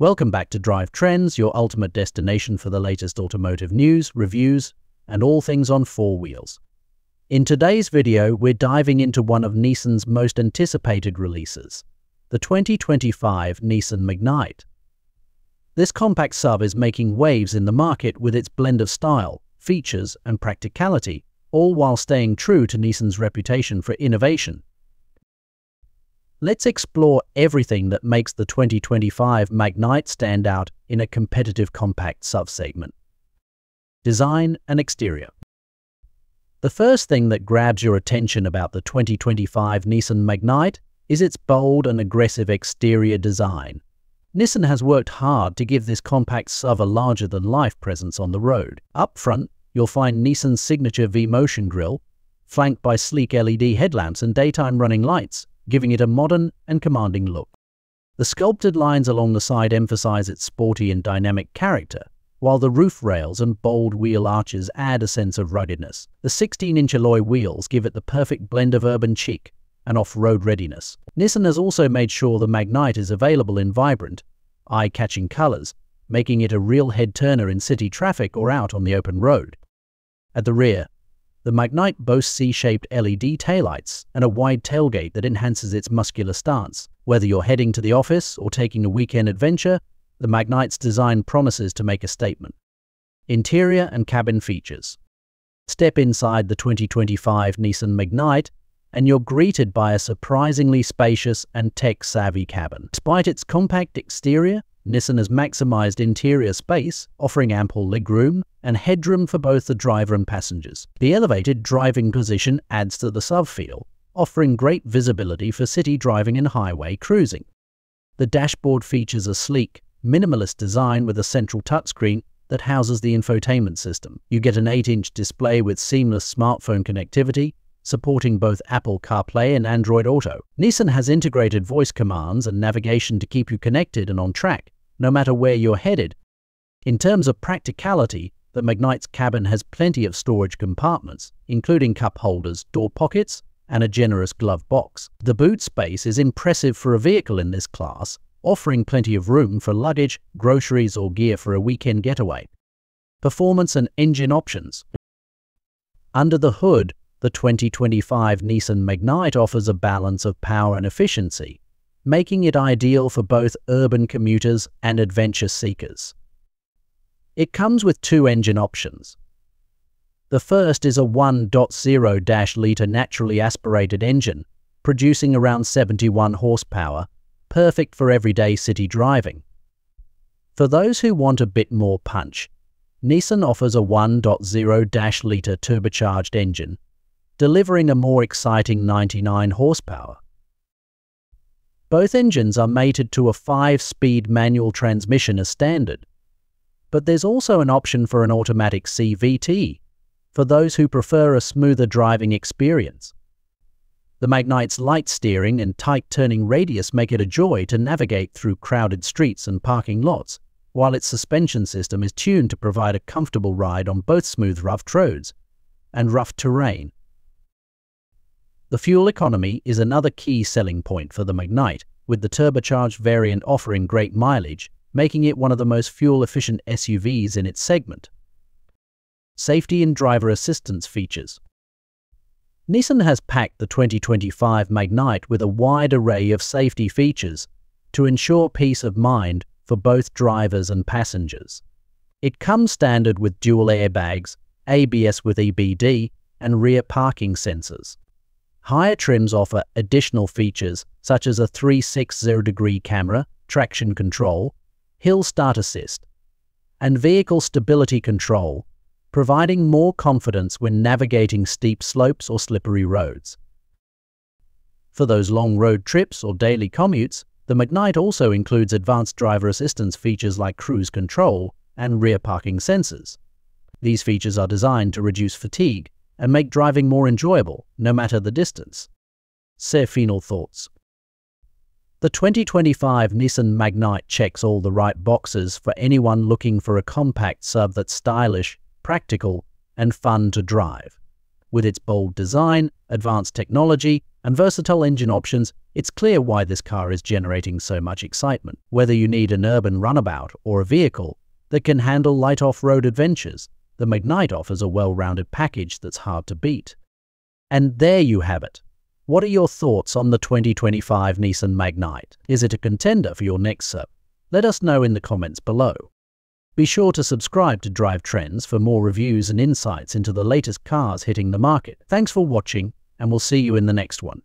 Welcome back to Drive Trends, your ultimate destination for the latest automotive news, reviews, and all things on four wheels. In today's video, we're diving into one of Nissan's most anticipated releases, the 2025 Nissan Magnite. This compact SUV is making waves in the market with its blend of style, features, and practicality, all while staying true to Nissan's reputation for innovation Let's explore everything that makes the 2025 Magnite stand out in a competitive compact SUV segment. Design and exterior. The first thing that grabs your attention about the 2025 Nissan Magnite is its bold and aggressive exterior design. Nissan has worked hard to give this compact SUV a larger-than-life presence on the road. Up front, you'll find Nissan's signature V-Motion grille, flanked by sleek LED headlamps and daytime running lights, giving it a modern and commanding look. The sculpted lines along the side emphasize its sporty and dynamic character, while the roof rails and bold wheel arches add a sense of ruggedness. The 16-inch alloy wheels give it the perfect blend of urban chic and off-road readiness. Nissan has also made sure the Magnite is available in vibrant, eye-catching colors, making it a real head-turner in city traffic or out on the open road. At the rear, the Magnite boasts C-shaped LED taillights and a wide tailgate that enhances its muscular stance. Whether you're heading to the office or taking a weekend adventure, the Magnite's design promises to make a statement. Interior and cabin features. Step inside the 2025 Nissan Magnite and you're greeted by a surprisingly spacious and tech-savvy cabin. Despite its compact exterior, Nissan has maximized interior space, offering ample legroom and headroom for both the driver and passengers. The elevated driving position adds to the SUV-feel, offering great visibility for city driving and highway cruising. The dashboard features a sleek, minimalist design with a central touchscreen that houses the infotainment system. You get an 8-inch display with seamless smartphone connectivity, supporting both Apple CarPlay and Android Auto. Nissan has integrated voice commands and navigation to keep you connected and on track, no matter where you're headed. In terms of practicality, the Magnite's cabin has plenty of storage compartments, including cup holders, door pockets, and a generous glove box. The boot space is impressive for a vehicle in this class, offering plenty of room for luggage, groceries, or gear for a weekend getaway. Performance and engine options. Under the hood, the 2025 Nissan Magnite offers a balance of power and efficiency, making it ideal for both urban commuters and adventure seekers. It comes with two engine options. The first is a 1.0-litre naturally aspirated engine, producing around 71 horsepower, perfect for everyday city driving. For those who want a bit more punch, Nissan offers a 1.0-litre turbocharged engine delivering a more exciting 99 horsepower. Both engines are mated to a 5-speed manual transmission as standard, but there's also an option for an automatic CVT for those who prefer a smoother driving experience. The Magnite's light steering and tight turning radius make it a joy to navigate through crowded streets and parking lots, while its suspension system is tuned to provide a comfortable ride on both smooth rough roads and rough terrain. The fuel economy is another key selling point for the Magnite, with the turbocharged variant offering great mileage, making it one of the most fuel-efficient SUVs in its segment. Safety and driver assistance features. Nissan has packed the 2025 Magnite with a wide array of safety features to ensure peace of mind for both drivers and passengers. It comes standard with dual airbags, ABS with EBD, and rear parking sensors. Higher trims offer additional features such as a 360-degree camera, traction control, hill start assist, and vehicle stability control, providing more confidence when navigating steep slopes or slippery roads. For those long road trips or daily commutes, the Magnite also includes advanced driver assistance features like cruise control and rear parking sensors. These features are designed to reduce fatigue and make driving more enjoyable, no matter the distance. Say final thoughts. The 2025 Nissan Magnite checks all the right boxes for anyone looking for a compact SUV that's stylish, practical, and fun to drive. With its bold design, advanced technology, and versatile engine options, it's clear why this car is generating so much excitement. Whether you need an urban runabout or a vehicle that can handle light off-road adventures, the Magnite offers a well-rounded package that's hard to beat. And there you have it. What are your thoughts on the 2025 Nissan Magnite? Is it a contender for your next SUV? Let us know in the comments below. Be sure to subscribe to Drive Trends for more reviews and insights into the latest cars hitting the market. Thanks for watching, and we'll see you in the next one.